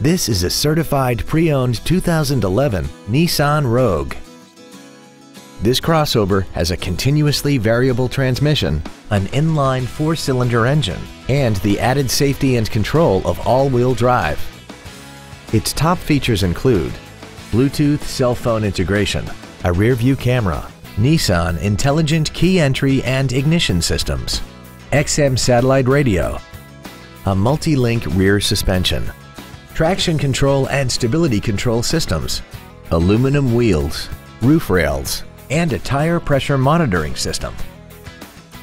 This is a certified pre-owned 2011 Nissan Rogue. This crossover has a continuously variable transmission, an inline four-cylinder engine, and the added safety and control of all-wheel drive. Its top features include Bluetooth cell phone integration, a rear-view camera, Nissan intelligent key entry and ignition systems, XM satellite radio, a multi-link rear suspension, traction control and stability control systems, aluminum wheels, roof rails, and a tire pressure monitoring system.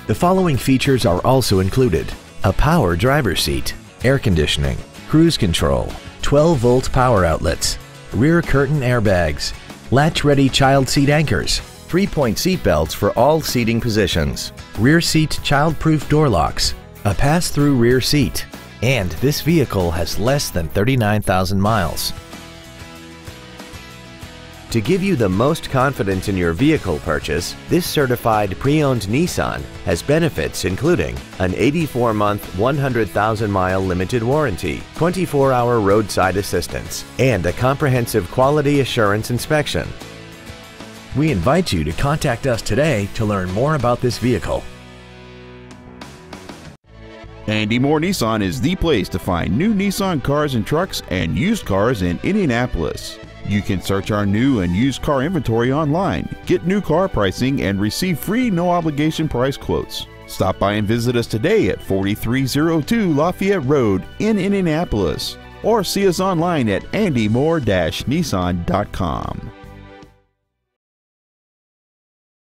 The following features are also included. A power driver seat, air conditioning, cruise control, 12 volt power outlets, rear curtain airbags, latch-ready child seat anchors, three-point seat belts for all seating positions, rear seat child-proof door locks, a pass-through rear seat, and this vehicle has less than 39,000 miles. To give you the most confidence in your vehicle purchase, this certified pre-owned Nissan has benefits including an 84-month, 100,000-mile limited warranty, 24-hour roadside assistance, and a comprehensive quality assurance inspection. We invite you to contact us today to learn more about this vehicle. Andy Mohr Nissan is the place to find new Nissan cars and trucks and used cars in Indianapolis. You can search our new and used car inventory online, get new car pricing, and receive free no obligation price quotes. Stop by and visit us today at 4302 Lafayette Road in Indianapolis or see us online at andymohr-nissan.com.